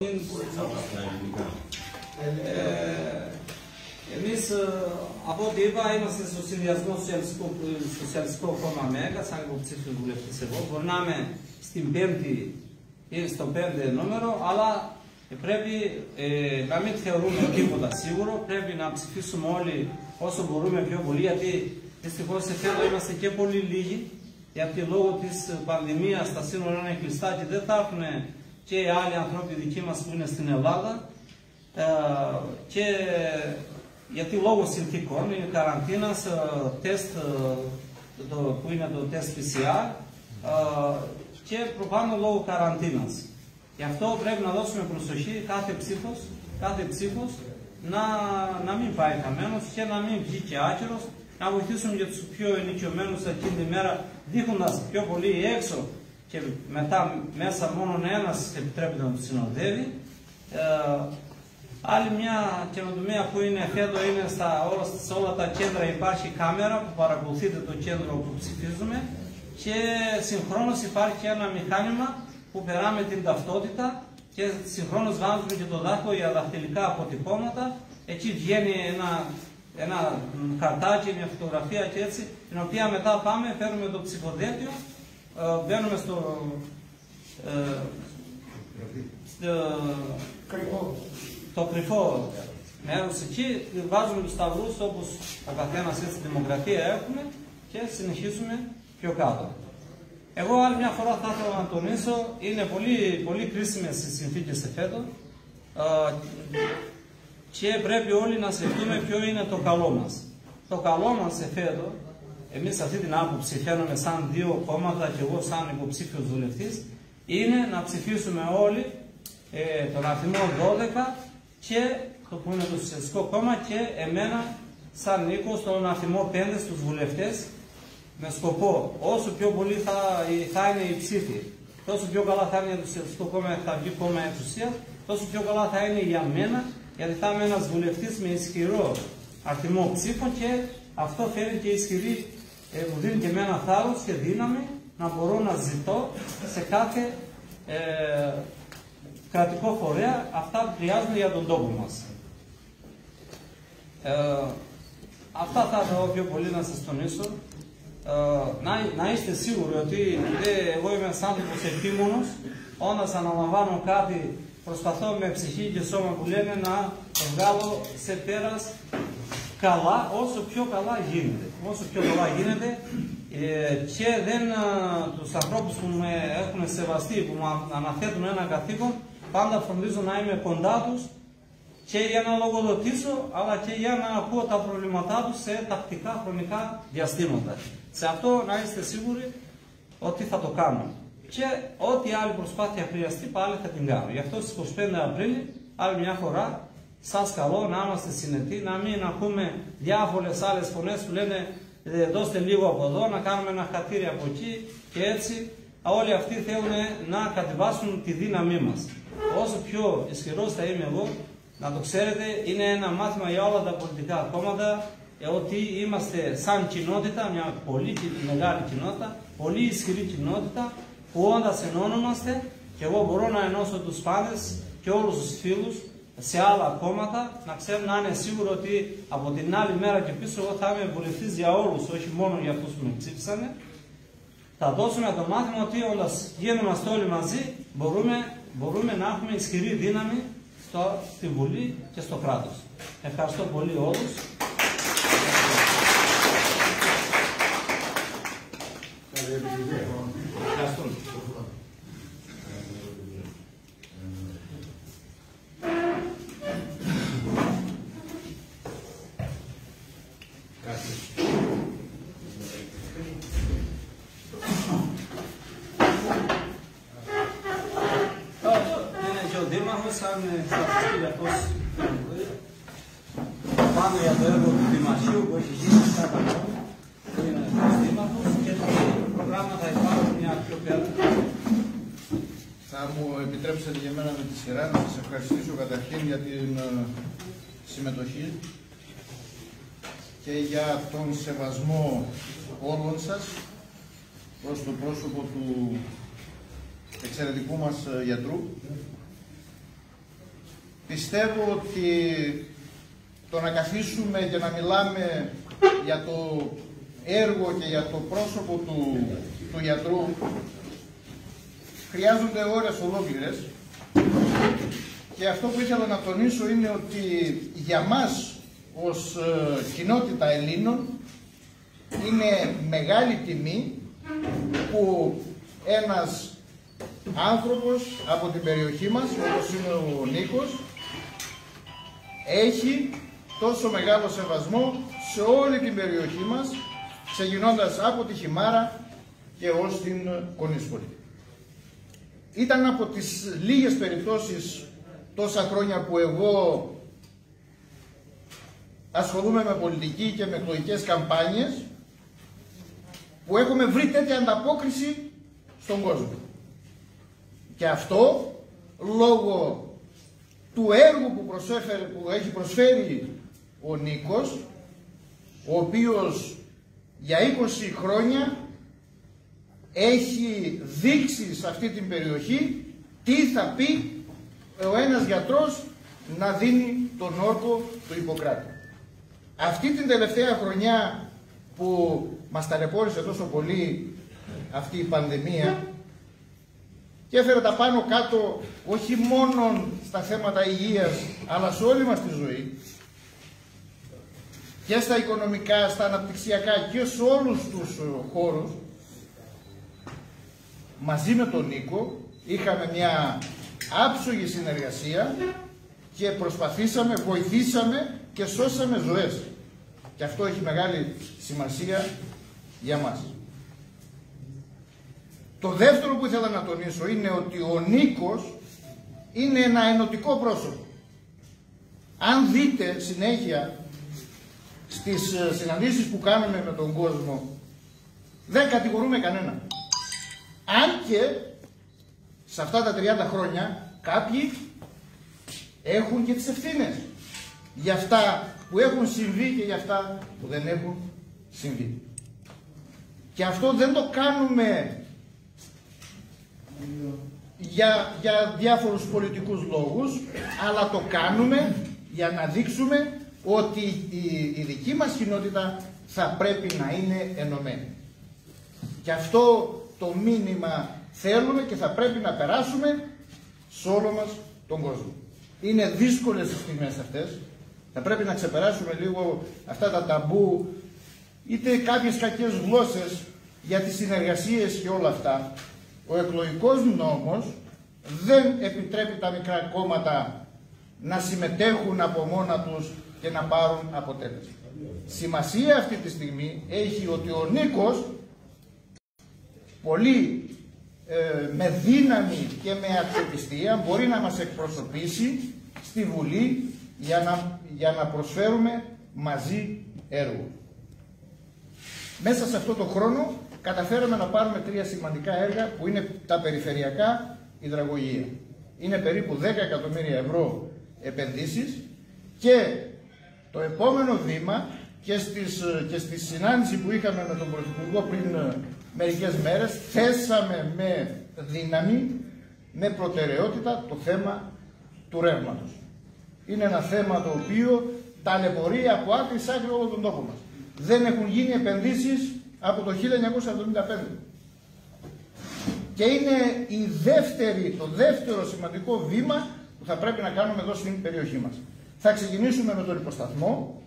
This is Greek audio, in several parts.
Ε, εμείς, ε, από ό,τι είπα, είμαστε στο συνδυασμό Σοσιαλιστικό, Σοσιαλιστικό Κόμμα ΜΕΓΑ, σαν υποψήφιος βουλευτής εγώ. Μπορεί να είμαι στην πέμπτη ή στο πέμπτε νούμερο, αλλά πρέπει ε, να μην θεωρούμε τίποτα σίγουρο. Πρέπει να ψηφίσουμε όλοι όσο μπορούμε πιο πολύ, γιατί δυστυχώς σε φέτο είμαστε και πολύ λίγοι. Γιατί λόγω της πανδημίας τα σύνορα είναι κλειστά και δεν θα έχουν και οι άλλοι άνθρωποι δικοί μας που είναι στην Ελλάδα ε, και γιατί λόγω συνθήκων είναι καραντίνας, τεστ το, που είναι το τεστ PCR και προπάνω λόγω καραντίνας. Γι' αυτό πρέπει να δώσουμε προσοχή κάθε ψήφος, κάθε ψήφος να, να μην πάει χαμένος και να μην βγει και άκυρος, να βοηθήσουμε για τους πιο ενοικιωμένους εκείνη τη μέρα, δείχνοντας πιο πολύ έξω και μετά μέσα μόνο ένας επιτρέπεται να τους συνοδεύει. Ε, άλλη μια καινοτομία που είναι φέτο είναι στα όλα, σε όλα τα κέντρα υπάρχει κάμερα που παρακολουθείτε το κέντρο που ψηφίζουμε και συγχρόνως υπάρχει ένα μηχάνημα που περάμε την ταυτότητα και συγχρόνως βάζουμε και το δάχτυλο για δαχτυλικά αποτυπώματα. Εκεί βγαίνει ένα, ένα χαρτάκι, μια φωτογραφία και έτσι, την οποία μετά πάμε, φέρουμε το ψηφοδέλτιο ε, μπαίνουμε στο, ε, στο κρυφό. το κρυφό μέρος εκεί, βάζουμε τους σταυρούς όπως ο καθένας έτσι δημοκρατία έχουμε και συνεχίσουμε πιο κάτω. Εγώ άλλη μια φορά θα ήθελα να τονίσω, είναι πολύ, πολύ κρίσιμες οι συνθήκες σε φέτο ε, και πρέπει όλοι να σκεφτούμε ποιο είναι το καλό μας. Το καλό μας σε φέτο εμεί αυτή την άποψη φαίνομαι σαν δύο κόμματα και εγώ σαν υποψήφιος βουλευτής, είναι να ψηφίσουμε όλοι ε, τον αριθμό 12 και το που είναι το Σοσιαλιστικό Κόμμα και εμένα σαν Νίκος στον αριθμό 5 στους βουλευτές με σκοπό όσο πιο πολύ θα, θα είναι η ψήφοι, τόσο πιο καλά θα είναι το Σοσιαλιστικό Κόμμα θα βγει κόμμα εξουσία, τόσο πιο καλά θα είναι για μένα, γιατί θα είμαι ένας βουλευτής με ισχυρό αριθμό ψήφων και αυτό φέρει και ισχυρή ε, μου δίνει και εμένα θάρρος και δύναμη να μπορώ να ζητώ σε κάθε ε, κρατικό φορέα αυτά που χρειάζονται για τον τόπο μας. Ε, αυτά θα ήθελα πιο πολύ να σας τονίσω. Ε, να, να είστε σίγουροι ότι ε, εγώ είμαι ένας άνθρωπος επίμονος, όταν αναλαμβάνω κάτι προσπαθώ με ψυχή και σώμα που λένε να βγάλω σε πέρας καλά όσο πιο καλά γίνεται. Όσο πιο καλά γίνεται ε, και δεν ε, τους ανθρώπους που με έχουν σεβαστεί, που μου αναθέτουν ένα καθήκον, πάντα φροντίζω να είμαι κοντά τους και για να λογοδοτήσω, αλλά και για να ακούω τα προβλήματά τους σε τακτικά χρονικά διαστήματα. Σε αυτό να είστε σίγουροι ότι θα το κάνω. Και ό,τι άλλη προσπάθεια χρειαστεί πάλι θα την κάνω. Γι' αυτό στις 25 Απρίλη, άλλη μια φορά, σας καλώ να είμαστε συνετοί, να μην ακούμε διάφορες άλλες φωνές που λένε «Ε, δώστε λίγο από εδώ, να κάνουμε ένα χατήρι από εκεί και έτσι όλοι αυτοί θέλουν να κατεβάσουν τη δύναμή μας. Όσο πιο ισχυρός θα είμαι εγώ, να το ξέρετε, είναι ένα μάθημα για όλα τα πολιτικά κόμματα ε, ότι είμαστε σαν κοινότητα, μια πολύ μεγάλη κοινότητα, πολύ ισχυρή κοινότητα, που όντας ενώνομαστε και εγώ μπορώ να ενώσω τους πάντες και όλους τους φίλους σε άλλα κόμματα, να ξέρουν να είναι σίγουρο ότι από την άλλη μέρα και πίσω εγώ θα είμαι βουλευτή για όλου, όχι μόνο για αυτού που με ψήφισαν. Θα δώσουμε το μάθημα ότι όταν γίνομαστε όλοι μαζί, μπορούμε, μπορούμε να έχουμε ισχυρή δύναμη στο, στη Βουλή και στο κράτος. Ευχαριστώ πολύ όλους. Σαν στρατηγικός πάνω για το έργο του Δημασίου που έχει γίνει στα τα που είναι ο Δήμαρχος και το προγράμμα θα υπάρχουν μια πιο πέρα. Θα μου επιτρέψετε για μένα με τη σειρά να σας ευχαριστήσω καταρχήν για την ε, συμμετοχή και για τον σεβασμό όλων σας προς το πρόσωπο του εξαιρετικού μας ε, γιατρού πιστεύω ότι το να καθίσουμε και να μιλάμε για το έργο και για το πρόσωπο του, του γιατρού χρειάζονται ώρες ολόκληρες. Και αυτό που ήθελα να τονίσω είναι ότι για μας ως ε, κοινότητα Ελλήνων είναι μεγάλη τιμή που ένας άνθρωπος από την περιοχή μας, όπως είναι ο Νίκος, έχει τόσο μεγάλο σεβασμό σε όλη την περιοχή μας, ξεκινώντας από τη Χιμάρα και ως την Κονίσπολη. Ήταν από τις λίγες περιπτώσεις τόσα χρόνια που εγώ ασχολούμαι με πολιτική και με εκλογικές καμπάνιες που έχουμε βρει τέτοια ανταπόκριση στον κόσμο. Και αυτό λόγω του έργου που, που έχει προσφέρει ο Νίκος, ο οποίος για 20 χρόνια έχει δείξει σε αυτή την περιοχή τι θα πει ο ένας γιατρός να δίνει τον όρκο του Ιπποκράτη. Αυτή την τελευταία χρονιά που μας ταλαιπώρησε τόσο πολύ αυτή η πανδημία και έφερε τα πάνω κάτω όχι μόνο στα θέματα υγείας αλλά σε όλη μας τη ζωή και στα οικονομικά, στα αναπτυξιακά και σε όλους τους χώρους μαζί με τον Νίκο είχαμε μια άψογη συνεργασία και προσπαθήσαμε, βοηθήσαμε και σώσαμε ζωές. Και αυτό έχει μεγάλη σημασία για μας. Το δεύτερο που ήθελα να τονίσω είναι ότι ο Νίκος είναι ένα ενωτικό πρόσωπο. Αν δείτε συνέχεια στις ε, συναντήσεις που κάνουμε με τον κόσμο, δεν κατηγορούμε κανένα. Αν και σε αυτά τα 30 χρόνια κάποιοι έχουν και τις ευθύνες για αυτά που έχουν συμβεί και για αυτά που δεν έχουν συμβεί. Και αυτό δεν το κάνουμε για, για διάφορους πολιτικούς λόγους, αλλά το κάνουμε για να δείξουμε ότι η, η δική μας κοινότητα θα πρέπει να είναι ενωμένη. Και αυτό το μήνυμα θέλουμε και θα πρέπει να περάσουμε σε όλο μας τον κόσμο. Είναι δύσκολες οι στιγμές αυτές. Θα πρέπει να ξεπεράσουμε λίγο αυτά τα ταμπού είτε κάποιες κακές γλώσσες για τις συνεργασίες και όλα αυτά. Ο εκλογικός νόμος δεν επιτρέπει τα μικρά κόμματα να συμμετέχουν από μόνα τους και να πάρουν αποτέλεσμα. Σημασία αυτή τη στιγμή έχει ότι ο Νίκος πολύ ε, με δύναμη και με αξιοπιστία μπορεί να μας εκπροσωπήσει στη Βουλή για να, για να προσφέρουμε μαζί έργο. Μέσα σε αυτό το χρόνο καταφέραμε να πάρουμε τρία σημαντικά έργα που είναι τα περιφερειακά υδραγωγεία. Είναι περίπου 10 εκατομμύρια ευρώ επενδύσεις και το επόμενο βήμα και, στις, και στη συνάντηση που είχαμε με τον Πρωθυπουργό πριν ε, μερικές μέρες θέσαμε με δύναμη, με προτεραιότητα το θέμα του ρεύματος. Είναι ένα θέμα το οποίο ταλαιπωρεί από άκρη σ' άκρη όλο τον τόπο μας. Δεν έχουν γίνει επενδύσεις από το 1975. Και είναι η δεύτερη, το δεύτερο σημαντικό βήμα που θα πρέπει να κάνουμε εδώ στην περιοχή μας. Θα ξεκινήσουμε με τον υποσταθμό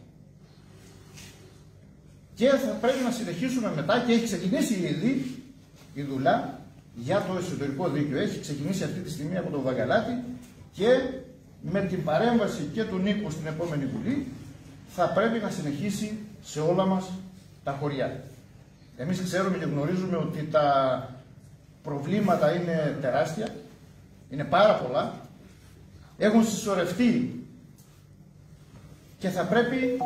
και θα πρέπει να συνεχίσουμε μετά και έχει ξεκινήσει ήδη η δουλειά για το εσωτερικό δίκαιο. Έχει ξεκινήσει αυτή τη στιγμή από τον Βαγκαλάτη και με την παρέμβαση και του Νίκου στην επόμενη Βουλή θα πρέπει να συνεχίσει σε όλα μας τα χωριά. Εμείς ξέρουμε και γνωρίζουμε ότι τα προβλήματα είναι τεράστια, είναι πάρα πολλά, έχουν συσσωρευτεί και θα πρέπει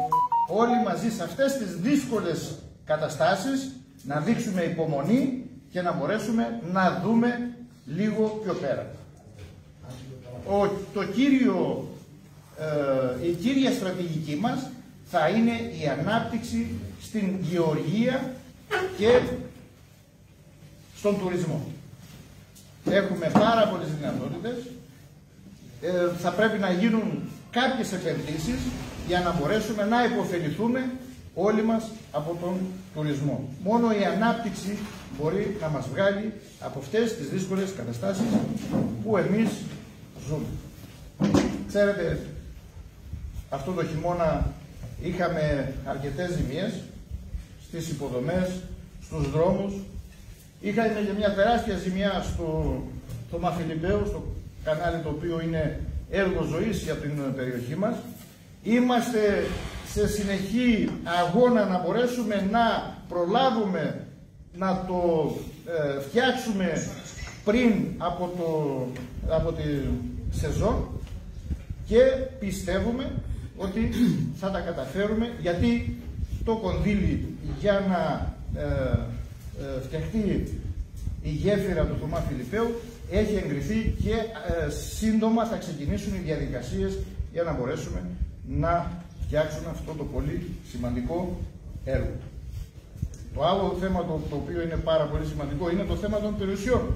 όλοι μαζί σε αυτές τις δύσκολες καταστάσεις να δείξουμε υπομονή και να μπορέσουμε να δούμε λίγο πιο πέρα. Ο, το κύριο, ε, η κύρια στρατηγική μας θα είναι η ανάπτυξη στην γεωργία και στον τουρισμό. Έχουμε πάρα πολλές δυνατότητες ε, θα πρέπει να γίνουν κάποιες επενδύσεις για να μπορέσουμε να υποφεληθούμε όλοι μας από τον τουρισμό. Μόνο η ανάπτυξη μπορεί να μας βγάλει από αυτές τις δύσκολες καταστάσεις που εμείς ζούμε. Ξέρετε, αυτό το χειμώνα είχαμε αρκετές ζημίες στις υποδομές, στους δρόμους. Είχαμε και μια τεράστια ζημιά στο, στο Μαφιλιμπέου, στο κανάλι το οποίο είναι έργο ζωής για την περιοχή μας. Είμαστε σε συνεχή αγώνα να μπορέσουμε να προλάβουμε να το ε, φτιάξουμε πριν από, το, από τη σεζόν και πιστεύουμε ότι θα τα καταφέρουμε γιατί το κονδύλι για να ε, ε, φτιαχτεί η γέφυρα του Θωμά Φιλιππέου έχει εγκριθεί και ε, σύντομα θα ξεκινήσουν οι διαδικασίες για να μπορέσουμε να φτιάξουμε αυτό το πολύ σημαντικό έργο. Το άλλο θέμα το, το οποίο είναι πάρα πολύ σημαντικό είναι το θέμα των περιουσιών.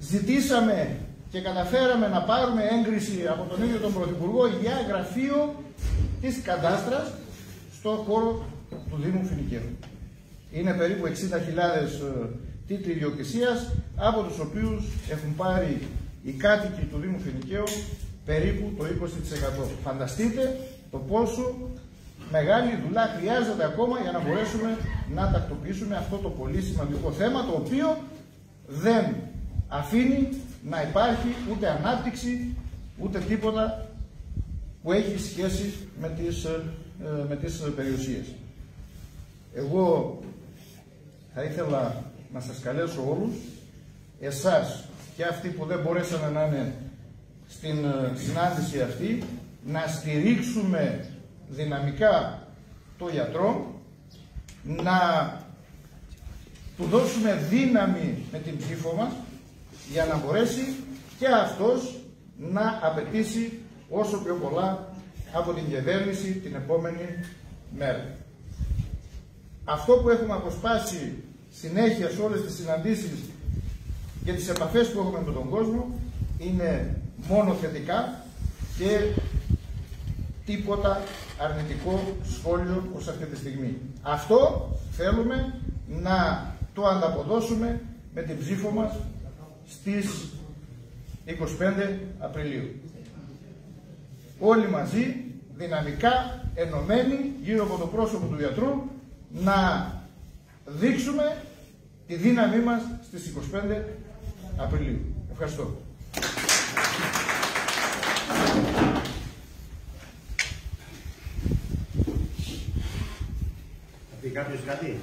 Ζητήσαμε και καταφέραμε να πάρουμε έγκριση από τον ίδιο τον Πρωθυπουργό για γραφείο της κατάστρας στο χώρο του Δήμου Φινικέρου. Είναι περίπου 60.000 ε, τίτλοι ιδιοκτησίας, από τους οποίους έχουν πάρει οι κάτοικοι του Δήμου Φινικαίου περίπου το 20%. Φανταστείτε το πόσο μεγάλη δουλειά χρειάζεται ακόμα για να μπορέσουμε να τακτοποιήσουμε αυτό το πολύ σημαντικό θέμα, το οποίο δεν αφήνει να υπάρχει ούτε ανάπτυξη, ούτε τίποτα που έχει σχέση με τις, ε, με τις περιουσίες. Εγώ θα ήθελα να σας καλέσω όλους, εσάς και αυτοί που δεν μπορέσανε να είναι στην ε, συνάντηση αυτή, να στηρίξουμε δυναμικά το γιατρό, να του δώσουμε δύναμη με την ψήφο μας, για να μπορέσει και αυτός να απαιτήσει όσο πιο πολλά από την κυβέρνηση την επόμενη μέρα. Αυτό που έχουμε αποσπάσει συνέχεια σε όλες τις συναντήσεις και τις επαφές που έχουμε με τον κόσμο είναι μόνο θετικά και τίποτα αρνητικό σχόλιο ως αυτή τη στιγμή. Αυτό θέλουμε να το ανταποδώσουμε με την ψήφο μας στις 25 Απριλίου. Όλοι μαζί, δυναμικά, ενωμένοι, γύρω από το πρόσωπο του γιατρού, να δείξουμε τη δύναμή μας στις 25 Απριλίου. Ευχαριστώ. Θα πει κάποιος κάτι;